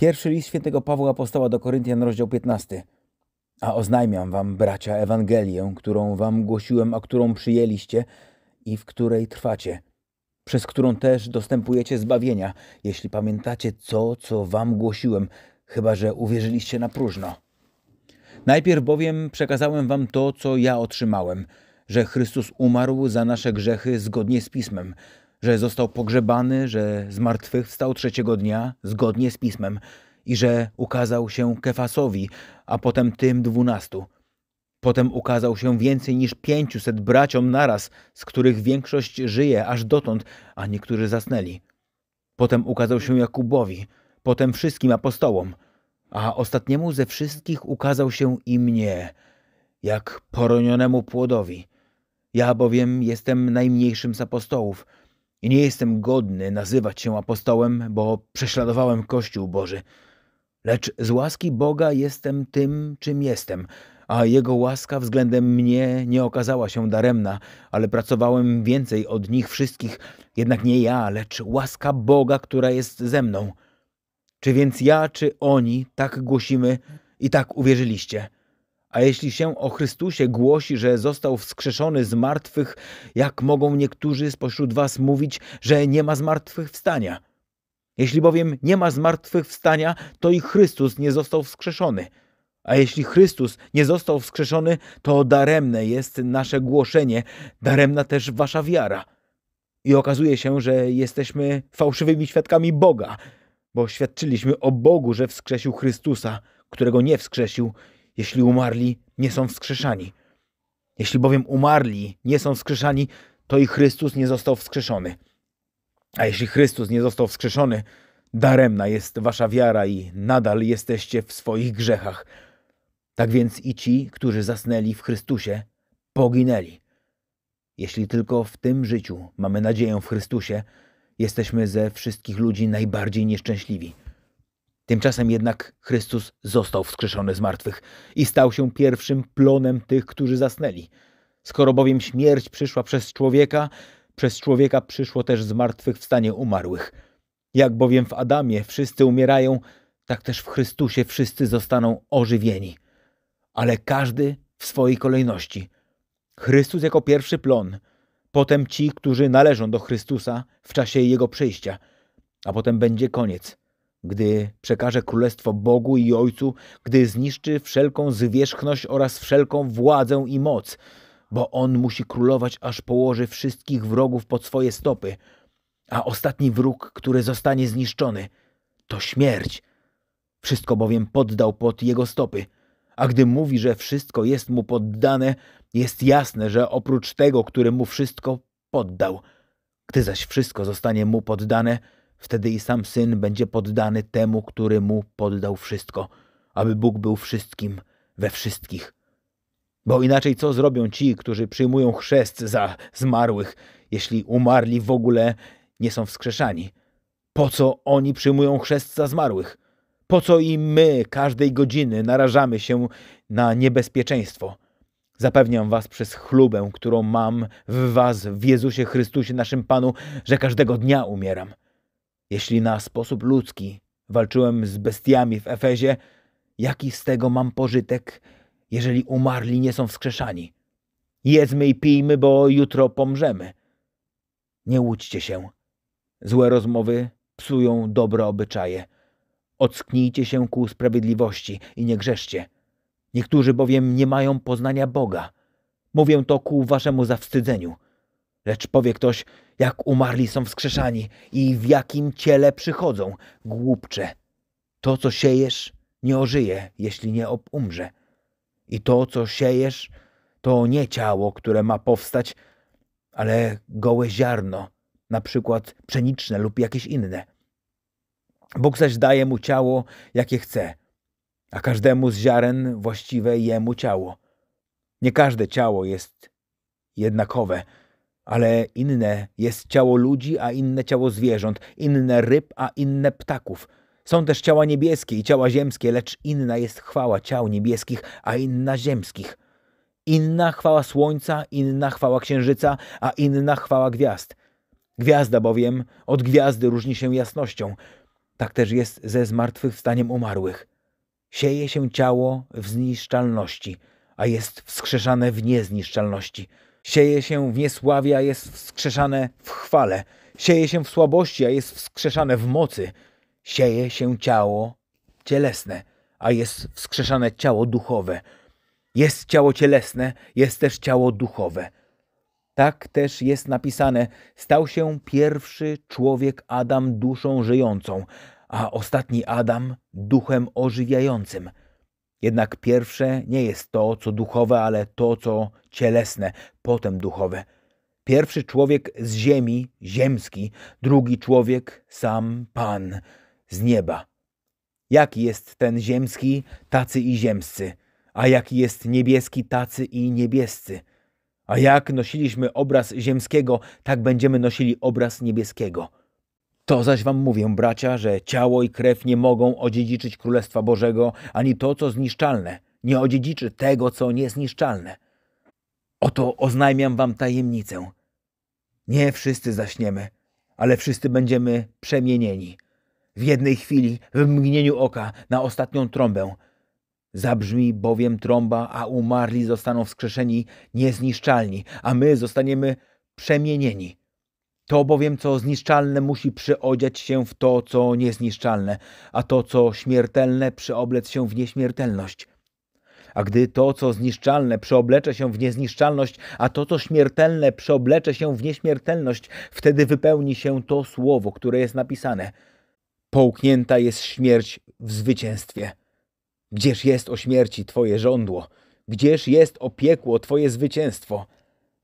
Pierwszy list świętego Pawła Apostoła do Koryntian, rozdział 15. A oznajmiam wam, bracia, Ewangelię, którą wam głosiłem, a którą przyjęliście i w której trwacie, przez którą też dostępujecie zbawienia, jeśli pamiętacie co, co wam głosiłem, chyba że uwierzyliście na próżno. Najpierw bowiem przekazałem wam to, co ja otrzymałem, że Chrystus umarł za nasze grzechy zgodnie z Pismem, że został pogrzebany, że zmartwychwstał trzeciego dnia zgodnie z Pismem i że ukazał się Kefasowi, a potem tym dwunastu. Potem ukazał się więcej niż pięciuset braciom naraz, z których większość żyje aż dotąd, a niektórzy zasnęli. Potem ukazał się Jakubowi, potem wszystkim apostołom, a ostatniemu ze wszystkich ukazał się i mnie, jak poronionemu płodowi. Ja bowiem jestem najmniejszym z apostołów i nie jestem godny nazywać się apostołem, bo prześladowałem Kościół Boży. Lecz z łaski Boga jestem tym, czym jestem, a Jego łaska względem mnie nie okazała się daremna, ale pracowałem więcej od nich wszystkich, jednak nie ja, lecz łaska Boga, która jest ze mną. Czy więc ja, czy oni tak głosimy i tak uwierzyliście? A jeśli się o Chrystusie głosi, że został wskrzeszony z martwych, jak mogą niektórzy spośród was mówić, że nie ma zmartwychwstania? Jeśli bowiem nie ma zmartwychwstania, to i Chrystus nie został wskrzeszony. A jeśli Chrystus nie został wskrzeszony, to daremne jest nasze głoszenie, daremna też wasza wiara. I okazuje się, że jesteśmy fałszywymi świadkami Boga, bo świadczyliśmy o Bogu, że wskrzesił Chrystusa, którego nie wskrzesił, jeśli umarli nie są wskrzeszani. Jeśli bowiem umarli nie są wskrzeszani, to i Chrystus nie został wskrzeszony. A jeśli Chrystus nie został wskrzeszony, daremna jest wasza wiara i nadal jesteście w swoich grzechach. Tak więc i ci, którzy zasnęli w Chrystusie, poginęli. Jeśli tylko w tym życiu mamy nadzieję w Chrystusie, jesteśmy ze wszystkich ludzi najbardziej nieszczęśliwi. Tymczasem jednak Chrystus został wskrzeszony z martwych i stał się pierwszym plonem tych, którzy zasnęli. Skoro bowiem śmierć przyszła przez człowieka, przez człowieka przyszło też zmartwychwstanie umarłych. Jak bowiem w Adamie wszyscy umierają, tak też w Chrystusie wszyscy zostaną ożywieni. Ale każdy w swojej kolejności. Chrystus jako pierwszy plon, potem ci, którzy należą do Chrystusa w czasie Jego przyjścia, a potem będzie koniec, gdy przekaże królestwo Bogu i Ojcu, gdy zniszczy wszelką zwierzchność oraz wszelką władzę i moc, bo On musi królować, aż położy wszystkich wrogów pod swoje stopy. A ostatni wróg, który zostanie zniszczony, to śmierć. Wszystko bowiem poddał pod Jego stopy. A gdy mówi, że wszystko jest Mu poddane, jest jasne, że oprócz tego, który Mu wszystko poddał. Gdy zaś wszystko zostanie Mu poddane, wtedy i sam Syn będzie poddany temu, który Mu poddał wszystko, aby Bóg był wszystkim we wszystkich. Bo inaczej co zrobią ci, którzy przyjmują chrzest za zmarłych, jeśli umarli w ogóle nie są wskrzeszani? Po co oni przyjmują chrzest za zmarłych? Po co i my każdej godziny narażamy się na niebezpieczeństwo? Zapewniam was przez chlubę, którą mam w was, w Jezusie Chrystusie, naszym Panu, że każdego dnia umieram. Jeśli na sposób ludzki walczyłem z bestiami w Efezie, jaki z tego mam pożytek, jeżeli umarli nie są wskrzeszani. Jedzmy i pijmy, bo jutro pomrzemy. Nie łudźcie się. Złe rozmowy psują dobre obyczaje. Ocknijcie się ku sprawiedliwości i nie grzeszcie. Niektórzy bowiem nie mają poznania Boga. Mówię to ku waszemu zawstydzeniu. Lecz powie ktoś, jak umarli są wskrzeszani i w jakim ciele przychodzą, głupcze. To, co siejesz, nie ożyje, jeśli nie umrze. I to, co siejesz, to nie ciało, które ma powstać, ale gołe ziarno, na przykład pszeniczne lub jakieś inne. Bóg zaś daje mu ciało, jakie chce, a każdemu z ziaren właściwe jemu ciało. Nie każde ciało jest jednakowe, ale inne jest ciało ludzi, a inne ciało zwierząt, inne ryb, a inne ptaków – są też ciała niebieskie i ciała ziemskie, lecz inna jest chwała ciał niebieskich, a inna ziemskich. Inna chwała słońca, inna chwała księżyca, a inna chwała gwiazd. Gwiazda bowiem od gwiazdy różni się jasnością. tak też jest ze zmartwychwstaniem umarłych. Sieje się ciało w zniszczalności, a jest wskrzeszane w niezniszczalności. Sieje się w niesławie, a jest wskrzeszane w chwale. Sieje się w słabości, a jest wskrzeszane w mocy. Sieje się ciało cielesne, a jest wskrzeszane ciało duchowe. Jest ciało cielesne, jest też ciało duchowe. Tak też jest napisane: Stał się pierwszy człowiek Adam duszą żyjącą, a ostatni Adam duchem ożywiającym. Jednak pierwsze nie jest to, co duchowe, ale to, co cielesne, potem duchowe. Pierwszy człowiek z ziemi, ziemski, drugi człowiek, sam Pan, z nieba. Jaki jest ten ziemski, tacy i ziemscy, a jaki jest niebieski, tacy i niebiescy. A jak nosiliśmy obraz ziemskiego, tak będziemy nosili obraz niebieskiego. To zaś wam mówię, bracia, że ciało i krew nie mogą odziedziczyć Królestwa Bożego, ani to, co zniszczalne, nie odziedziczy tego, co niezniszczalne. Oto oznajmiam wam tajemnicę. Nie wszyscy zaśniemy, ale wszyscy będziemy przemienieni. W jednej chwili, w mgnieniu oka, na ostatnią trąbę. Zabrzmi bowiem trąba, a umarli zostaną wskrzeszeni niezniszczalni, a my zostaniemy przemienieni. To bowiem, co zniszczalne, musi przyodziać się w to, co niezniszczalne, a to, co śmiertelne, przyoblec się w nieśmiertelność. A gdy to, co zniszczalne, przeoblecze się w niezniszczalność, a to, co śmiertelne, przeoblecze się w nieśmiertelność, wtedy wypełni się to słowo, które jest napisane. Połknięta jest śmierć w zwycięstwie. Gdzież jest o śmierci Twoje żądło? Gdzież jest o piekło Twoje zwycięstwo?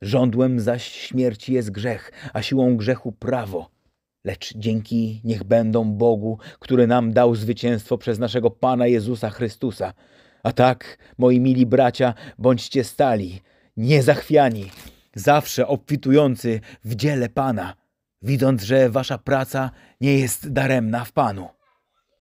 Żądłem zaś śmierci jest grzech, a siłą grzechu prawo. Lecz dzięki niech będą Bogu, który nam dał zwycięstwo przez naszego Pana Jezusa Chrystusa. A tak, moi mili bracia, bądźcie stali, niezachwiani, zawsze obfitujący w dziele Pana, widząc, że wasza praca nie jest daremna w Panu.